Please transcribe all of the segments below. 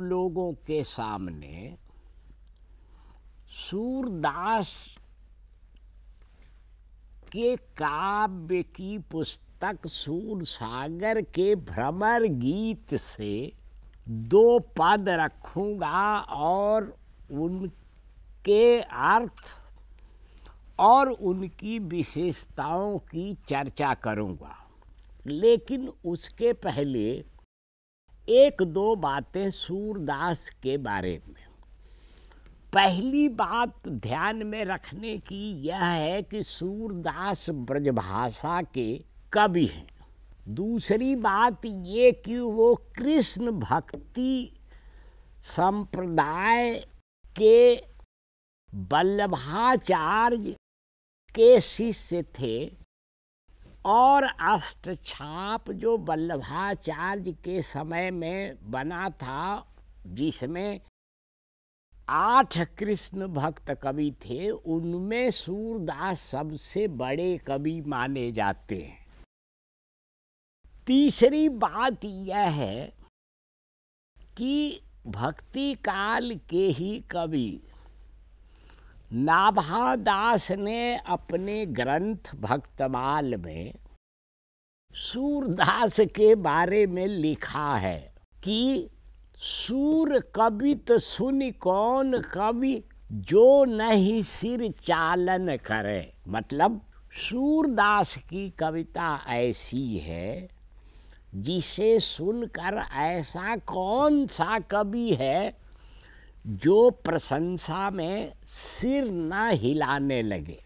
लोगों के सामने सूरदास के काव्य की पुस्तक सूर सागर के भ्रमर गीत से दो पद रखूँगा और उनके अर्थ और उनकी विशेषताओं की चर्चा करूँगा। लेकिन उसके पहले एक दो बातें सूरदास के बारे में। पहली बात ध्यान में रखने की यह है कि सूरदास ब्रजभाषा के कवि हैं। दूसरी बात ये कि वो कृष्ण भक्ति संप्रदाय के वल्लभाचार्य के शिष्य थे। और अष्टछाप जो वल्लभाचार्य के समय में बना था, जिसमें आठ कृष्ण भक्त कवि थे, उनमें सूरदास सबसे बड़े कवि माने जाते हैं। तीसरी बात यह है कि भक्ति काल के ही कवि नाभादास ने अपने ग्रंथ भक्तमाल में सूरदास के बारे में लिखा है कि सूर कवित सुन कौन कवि जो नहीं सिर चालन करे। मतलब सूरदास की कविता ऐसी है, जिसे सुनकर ऐसा कौन सा कवि है जो प्रशंसा में सिर न हिलाने लगे।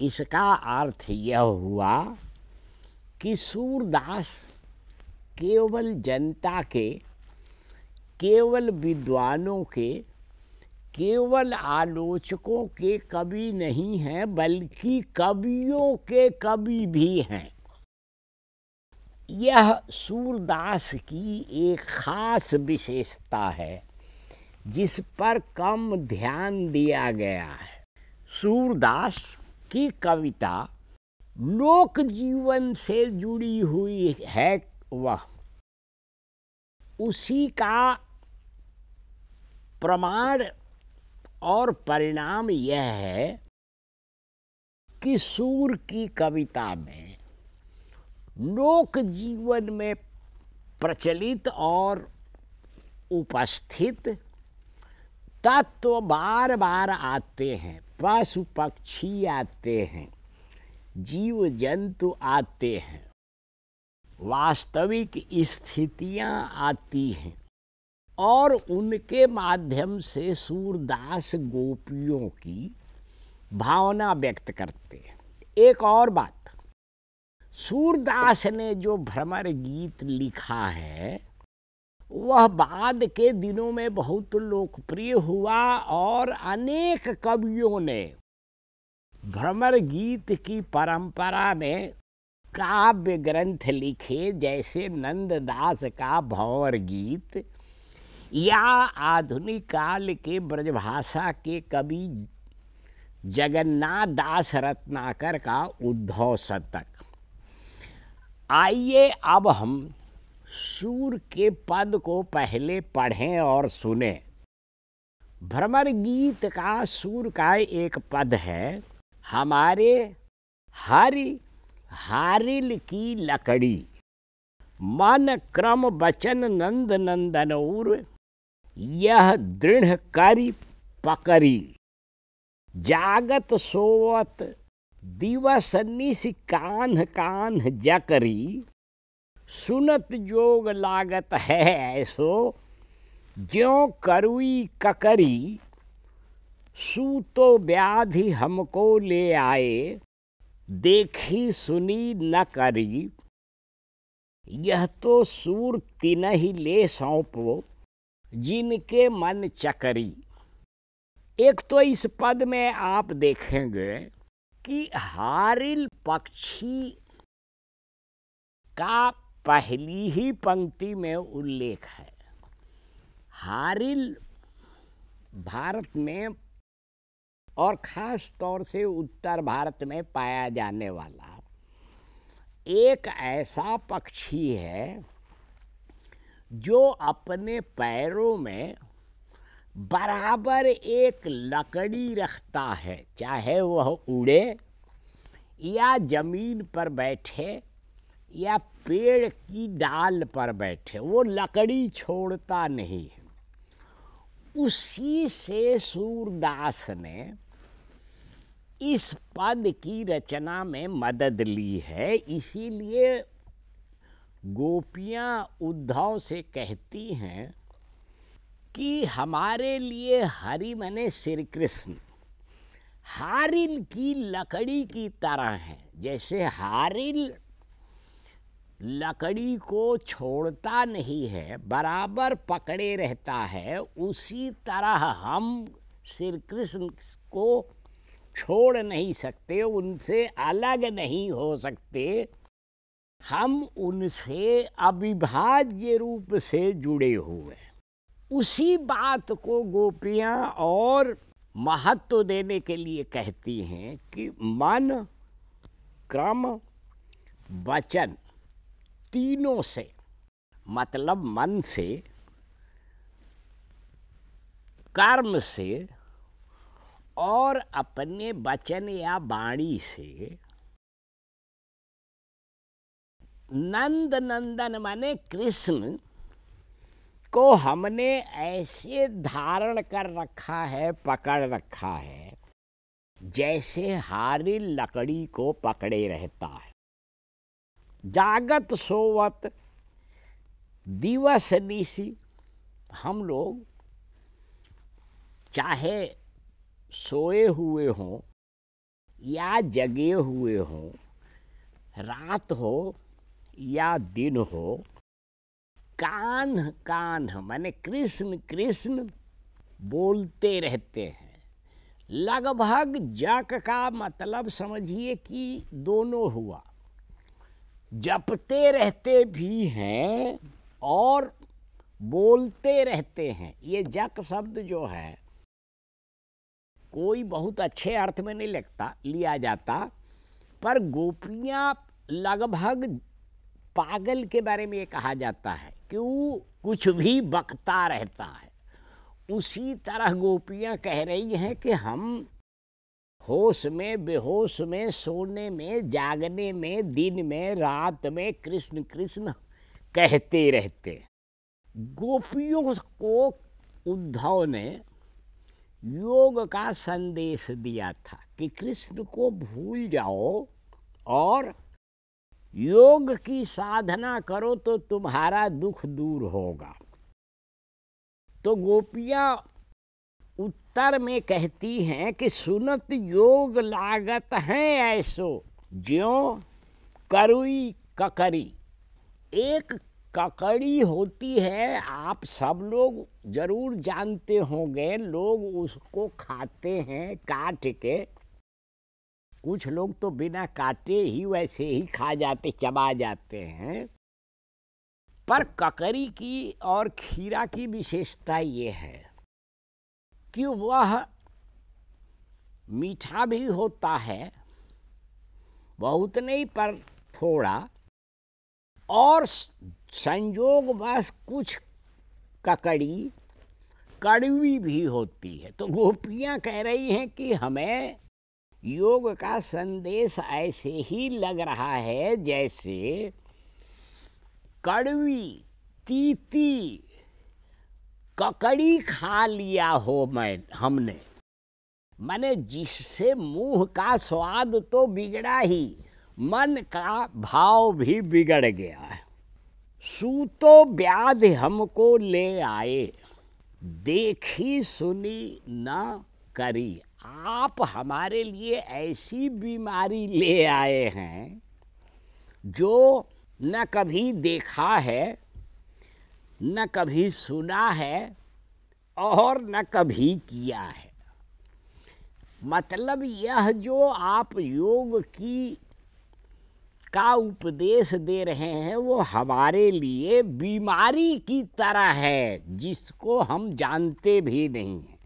इसका अर्थ यह हुआ कि सूरदास केवल जनता के, केवल विद्वानों के, केवल आलोचकों के कवि नहीं हैं, बल्कि कवियों के कवि भी हैं। यह सूरदास की एक खास विशेषता है। जिस पर कम ध्यान दिया गया है। सूरदास की कविता लोक जीवन से जुड़ी हुई है वह। उसी का प्रमाण और परिणाम यह है कि सूर की कविता में लोक जीवन में प्रचलित और उपस्थित तत्व बार बार आते हैं, पशु पक्षी आते हैं जीव जंतु आते हैं, वास्तविक स्थितियाँ आती हैं और उनके माध्यम से सूरदास गोपियों की भावना व्यक्त करते हैं। एक और बात, सूरदास ने जो भ्रमर गीत लिखा है वह बाद के दिनों में बहुत लोकप्रिय हुआ और अनेक कवियों ने भ्रमर गीत की परंपरा में काव्य ग्रंथ लिखे, जैसे नंददास का भंवर गीत या आधुनिक काल के ब्रजभाषा के कवि जगन्नाथ दास रत्नाकर का उद्धव शतक। आइए अब हम सूर के पद को पहले पढ़ें और सुने। भ्रमर गीत का सूर का एक पद है, हमारे हरि हारिल की लकड़ी। मन क्रम बचन नंद नंदन नंदनौर, यह दृढ़ करी पकड़ी जागत सोवत, दिवस निस कान्ह कान्ह जकरी। सुनत जोग लागत है ऐसो, ज्यो करुई ककरी, सूतो व्याधि हमको ले आए, देखी सुनी न करी। यह तो सूर तिन ही ले सौंपो, जिनके मन चकरी। एक तो इस पद में आप देखेंगे कि हारिल पक्षी का पहली ही पंक्ति में उल्लेख है। हारिल भारत में और ख़ास तौर से उत्तर भारत में पाया जाने वाला एक ऐसा पक्षी है जो अपने पैरों में बराबर एक लकड़ी रखता है, चाहे वह उड़े या ज़मीन पर बैठे या पेड़ की डाल पर बैठे, वो लकड़ी छोड़ता नहीं है। उसी से सूरदास ने इस पद की रचना में मदद ली है। इसीलिए गोपियाँ उद्धव से कहती हैं कि हमारे लिए हरि मने श्री कृष्ण। हारिल की लकड़ी की तरह है, जैसे हारिल लकड़ी को छोड़ता नहीं है, बराबर पकड़े रहता है, उसी तरह हम श्री कृष्ण को छोड़ नहीं सकते, उनसे अलग नहीं हो सकते। हम उनसे अविभाज्य रूप से जुड़े हुए उसी बात को गोपियाँ और महत्व देने के लिए कहती हैं कि मन, क्रम, वचन तीनों से मतलब मन से, कर्म से, और अपने वचन या वाणी से नंद नंदन माने कृष्ण को हमने ऐसे धारण कर रखा है, पकड़ रखा है, जैसे हारी लकड़ी को पकड़े रहता है। जागत सोवत, दिवस निशी हम लोग चाहे सोए हुए हों या जगे हुए हों, रात हो या दिन हो, कान कान माने कृष्ण कृष्ण बोलते रहते हैं। लगभग जक का मतलब समझिए कि दोनों हुआ। जपते रहते भी हैं और बोलते रहते हैं। ये जक शब्द जो है, कोई बहुत अच्छे अर्थ में नहीं लगता, लिया जाता, पर गोपियाँ लगभग पागल के बारे में ये कहा जाता है कि वो कुछ भी बकता रहता है। उसी तरह गोपियाँ कह रही हैं कि हम होश में, बेहोश में, सोने में, जागने में, दिन में, रात में, कृष्ण कृष्ण कहते रहते। गोपियों को उद्धव ने योग का संदेश दिया था कि कृष्ण को भूल जाओ और योग की साधना करो तो तुम्हारा दुख दूर होगा। तो गोपियाँ उत्तर में कहती हैं कि सुनत योग लागत है ऐसो, ज्यो करुई ककरी। एक ककड़ी होती है, आप सब लोग ज़रूर जानते होंगे, लोग उसको खाते हैं काट के। कुछ लोग तो बिना काटे ही वैसे ही खा जाते, चबा जाते हैं। पर ककरी की और खीरा की विशेषता ये है कि वह मीठा भी होता है, बहुत नहीं, पर थोड़ा। और बस कुछ ककड़ी, कड़वी भी होती है। तो गोपियाँ कह रही हैं कि हमें योग का संदेश ऐसे ही लग रहा है जैसे कड़वी, तीती ककड़ी खा लिया हो मैं, हमने। मैंने जिससे मुँह का स्वाद तो बिगड़ा ही, मन का भाव भी बिगड़ गया है। सूतो ब्याध हमको ले आए, देखी सुनी न करी। आप हमारे लिए ऐसी बीमारी ले आए हैं, जो न कभी देखा है न कभी सुना है और न कभी किया है। मतलब यह जो आप योग की, का उपदेश दे रहे हैं, वो हमारे लिए बीमारी की तरह है, जिसको हम जानते भी नहीं हैं।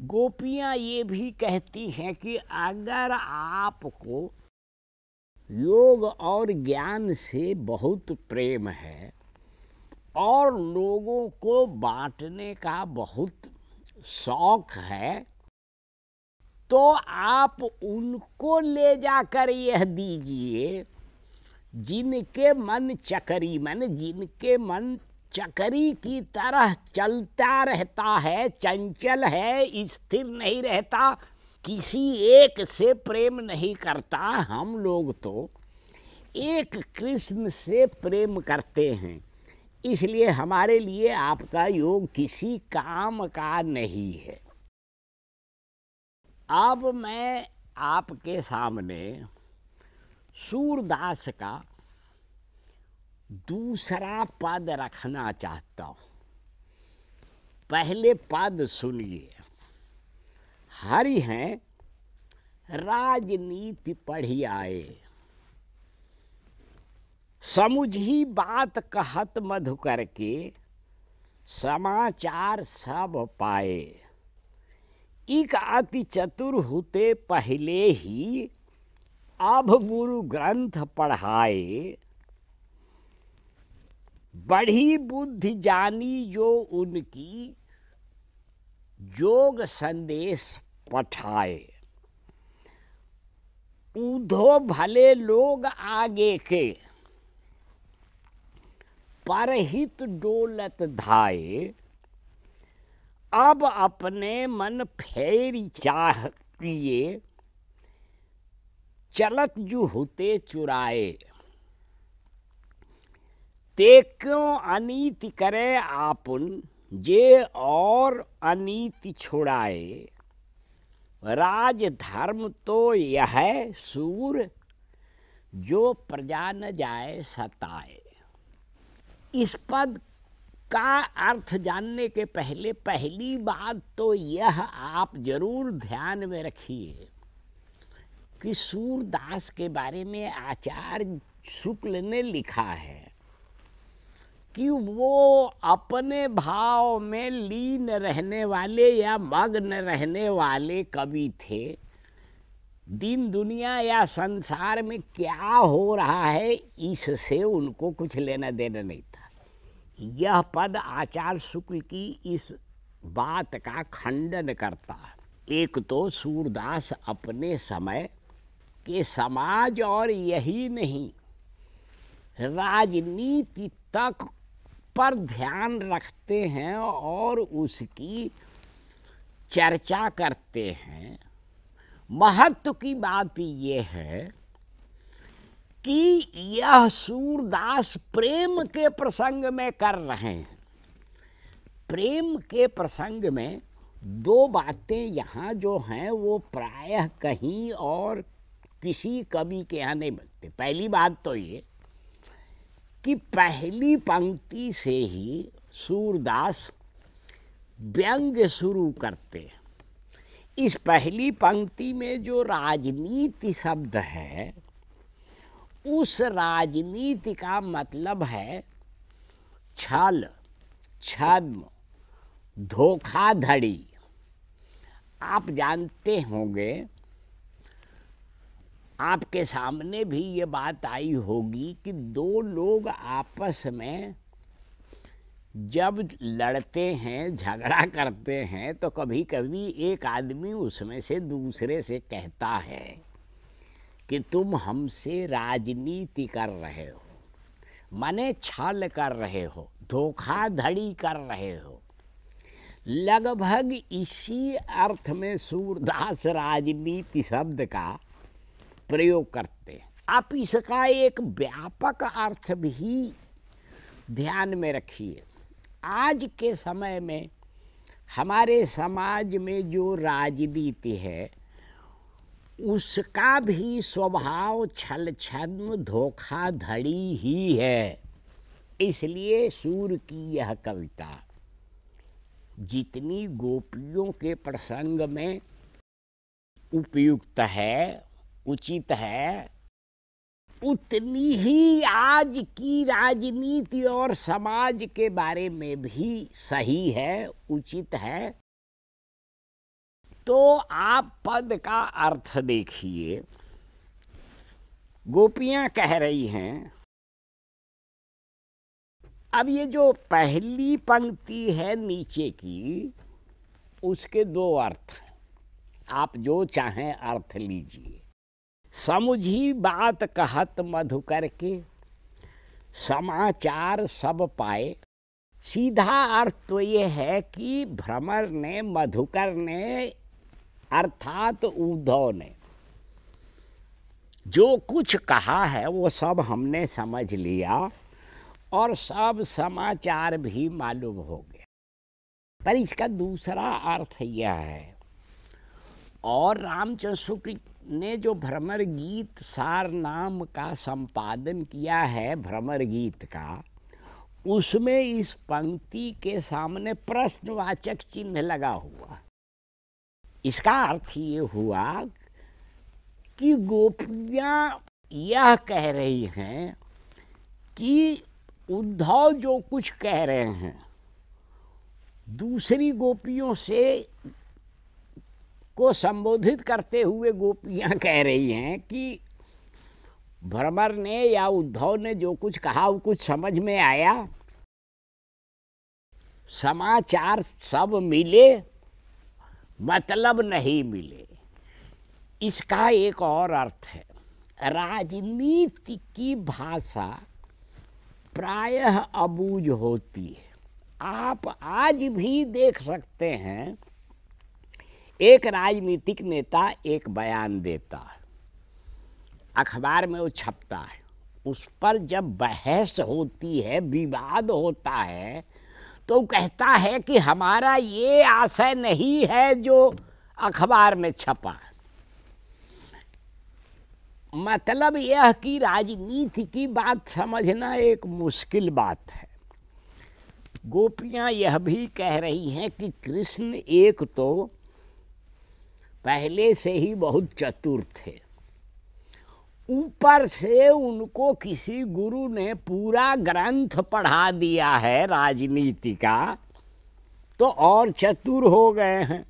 गोपियाँ ये भी कहती हैं कि अगर आपको योग और ज्ञान से बहुत प्रेम है और लोगों को बांटने का बहुत शौक है तो आप उनको ले जाकर यह दीजिए। जिनके मन चकरी, मन जिनके मन चकरी की तरह चलता रहता है, चंचल है, स्थिर नहीं रहता, किसी एक से प्रेम नहीं करता, हम लोग तो एक कृष्ण से प्रेम करते हैं। इसलिए हमारे लिए आपका योग किसी काम का नहीं है। अब मैं आपके सामने सूरदास का दूसरा पद रखना चाहता हूँ। पहले पद सुनिए। हरि हैं, राजनीति पढ़ी आए। समुझी बात कहत मधुकर के, समाचार सब पाए। इक अति चतुर होते पहले ही अब गुरु ग्रंथ पढ़ाए। बढ़ी बुद्धि जानी जो उनकी, जोग संदेश पठाए। उधो भले लोग आगे के परहित डोलत धाए। अब अपने मन फेर चाह किए, चलत जू होते चुराए। ते क्यों अनीति करे आपुन, जे और अनीति छोड़ाए? राज धर्म तो यह सूर, जो प्रजा न जाए सताए। इस पद का अर्थ जानने के पहले पहली बात तो यह आप ज़रूर ध्यान में रखिए कि सूरदास के बारे में आचार्य शुक्ल ने लिखा है कि वो अपने भाव में लीन रहने वाले या मग्न रहने वाले कवि थे। दिन, दुनिया या संसार में क्या हो रहा है, इससे उनको कुछ लेना देना नहीं यह पद आचार्य शुक्ल की इस बात का खंडन करता है। एक तो सूरदास अपने समय के समाज और यही नहीं, राजनीति तक पर ध्यान रखते हैं और उसकी चर्चा करते हैं। महत्व की बात ये है कि यह सूरदास प्रेम के प्रसंग में कर रहे हैं। प्रेम के प्रसंग में दो बातें यहाँ जो हैं, वो प्रायः कहीं और किसी कवि के यहाँ नहीं मिलते पहली बात तो ये कि पहली पंक्ति से ही सूरदास व्यंग शुरू करते हैं। इस पहली पंक्ति में जो राजनीति शब्द है उस राजनीति का मतलब है छल, छद्म, धोखाधड़ी। आप जानते होंगे, आपके सामने भी ये बात आई होगी कि दो लोग आपस में जब लड़ते हैं, झगड़ा करते हैं तो कभी कभी एक आदमी उसमें से दूसरे से कहता है। कि तुम हमसे राजनीति कर रहे हो, मने छल कर रहे हो, धोखाधड़ी कर रहे हो। लगभग इसी अर्थ में सूरदास राजनीति शब्द का प्रयोग करते हैं। आप इसका एक व्यापक अर्थ भी ध्यान में रखिए। आज के समय में हमारे समाज में जो राजनीति है उसका भी स्वभाव छल छद्म धोखाधड़ी ही है। इसलिए सूर की यह कविता, जितनी गोपियों के प्रसंग में उपयुक्त है, उचित है, उतनी ही आज की राजनीति और समाज के बारे में भी सही है, उचित है। तो आप पद का अर्थ देखिए। गोपियाँ कह रही हैं, अब ये जो पहली पंक्ति है नीचे की, उसके दो अर्थ आप जो चाहें अर्थ लीजिए। समझी बात कहत मधुकर के समाचार सब पाए। सीधा अर्थ तो ये है कि भ्रमर ने मधुकर ने अर्थात उद्धव ने। जो कुछ कहा है, वो सब हमने समझ लिया और सब समाचार भी मालूम हो गया। पर इसका दूसरा अर्थ यह है, और रामचंद्र शुक्ल ने जो भ्रमर गीत, सार नाम का संपादन किया है भ्रमर गीत का, उसमें इस पंक्ति के सामने प्रश्नवाचक चिन्ह लगा हुआ इसका अर्थ ये हुआ कि गोपियाँ यह कह रही हैं कि उद्धव जो कुछ कह रहे हैं, दूसरी गोपियों से को संबोधित करते हुए गोपियाँ कह रही हैं कि भ्रमर ने या उद्धव ने जो कुछ कहा, वो कुछ समझ में आया। समाचार सब मिले। मतलब नहीं मिले। इसका एक और अर्थ है, राजनीति की भाषा प्रायः अबूझ होती है। आप आज भी देख सकते हैं, एक राजनीतिक नेता एक बयान देता है। अखबार में वो छपता है। उस पर जब बहस होती है, विवाद होता है तो कहता है कि हमारा ये आशय नहीं है जो अखबार में छपा। मतलब यह कि राजनीति की बात समझना एक मुश्किल बात है। गोपियाँ यह भी कह रही हैं कि कृष्ण एक तो पहले से ही बहुत चतुर थे। ऊपर से उनको किसी गुरु ने पूरा ग्रंथ पढ़ा दिया है राजनीति का तो और चतुर हो गए हैं।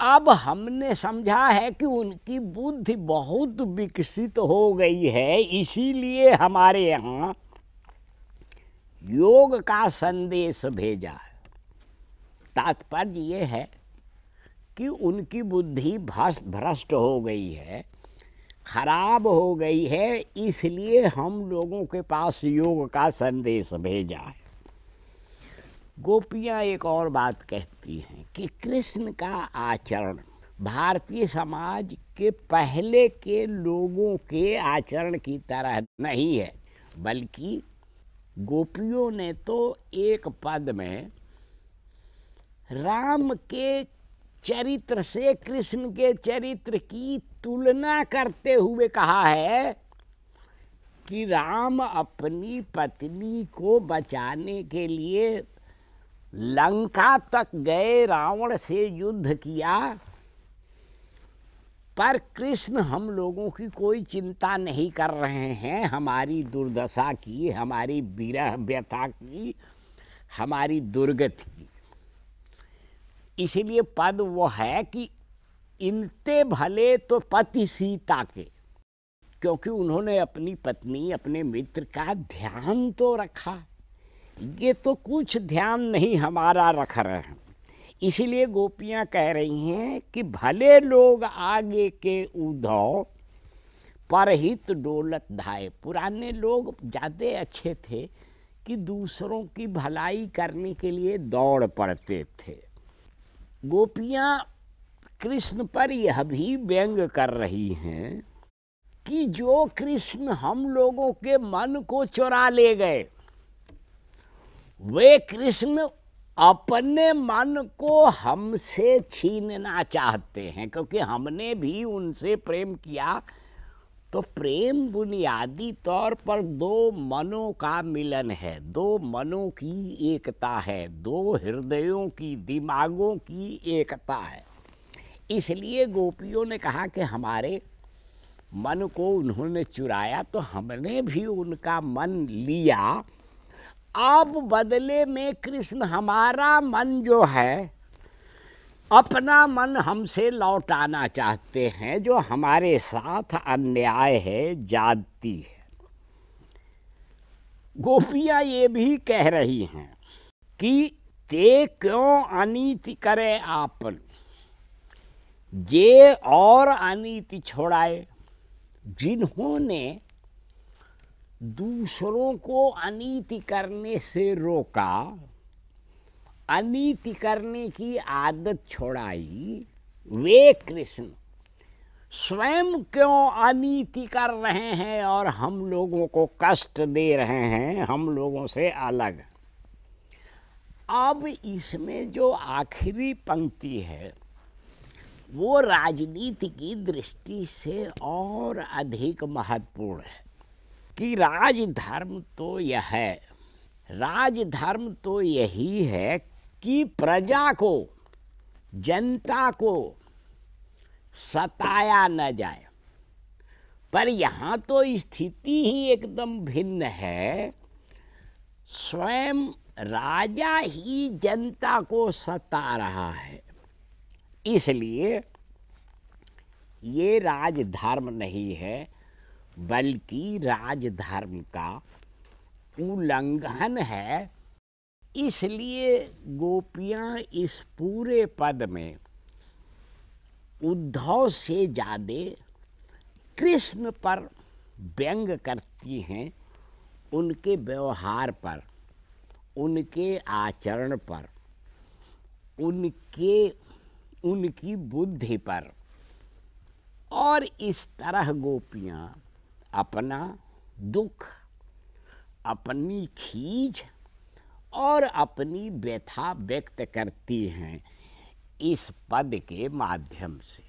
अब हमने समझा है कि उनकी बुद्धि बहुत विकसित हो गई है, इसीलिए हमारे यहाँ योग का संदेश भेजा है। तात्पर्य ये है कि उनकी बुद्धि भ्रष्ट हो गई है, खराब हो गई है, इसलिए हम लोगों के पास योग का संदेश भेजा है। गोपियाँ एक और बात कहती हैं कि कृष्ण का आचरण, भारतीय समाज के पहले के लोगों के आचरण की तरह नहीं है, बल्कि गोपियों ने तो एक पद में राम के चरित्र से कृष्ण के चरित्र की तुलना करते हुए कहा है कि राम अपनी पत्नी को बचाने के लिए लंका तक गए रावण से युद्ध किया। पर कृष्ण हम लोगों की कोई चिंता नहीं कर रहे हैं। हमारी दुर्दशा की, हमारी विरह व्यथा की, हमारी दुर्गति की। इसीलिए पद वो है कि इनते भले तो पति सीता के, क्योंकि उन्होंने अपनी पत्नी, अपने मित्र का ध्यान तो रखा। ये तो कुछ ध्यान नहीं हमारा रख रहे हैं। इसीलिए गोपियाँ कह रही हैं कि भले लोग आगे के उद्धव परहित डोलत धाए। पुराने लोग ज़्यादा अच्छे थे कि दूसरों की भलाई करने के लिए दौड़ पड़ते थे। गोपियाँ कृष्ण पर यह भी व्यंग कर रही हैं कि जो कृष्ण हम लोगों के मन को चुरा ले गए, वे कृष्ण अपने मन को हमसे छीनना चाहते हैं, क्योंकि हमने भी उनसे प्रेम किया तो प्रेम बुनियादी तौर पर दो मनों का मिलन है। दो मनों की एकता है, दो हृदयों की, दिमागों की एकता है। इसलिए गोपियों ने कहा कि हमारे मन को उन्होंने चुराया तो हमने भी उनका मन लिया। अब बदले में कृष्ण हमारा मन जो है अपना मन हमसे लौटाना चाहते हैं, जो हमारे साथ अन्याय है जाती है। गोपियाँ ये भी कह रही हैं कि ते क्यों अनीति करे आपन? जे और अनीति छोड़ाए, जिन्होंने दूसरों को अनीति करने से रोका अनीति करने की आदत छोड़ाई वे कृष्ण। स्वयं क्यों अनीति कर रहे हैं और हम लोगों को कष्ट दे रहे हैं, हम लोगों से अलग। अब इसमें जो आखिरी पंक्ति है, वो राजनीति की दृष्टि से और अधिक महत्वपूर्ण है कि राजधर्म तो यह है। राजधर्म तो यही है कि प्रजा को, जनता को सताया न जाए। पर यहाँ तो स्थिति ही एकदम भिन्न है। स्वयं राजा ही जनता को सता रहा है। इसलिए ये राजधर्म नहीं है, बल्कि राजधर्म का उल्लंघन है इसलिए गोपियाँ इस पूरे पद में उद्धव से ज़्यादा कृष्ण पर व्यंग करती हैं, उनके व्यवहार पर, उनके आचरण पर, उनके, उनकी बुद्धि पर। और इस तरह गोपियाँ अपना दुख, अपनी खींच और अपनी व्यथा व्यक्त करती हैं इस पद के माध्यम से।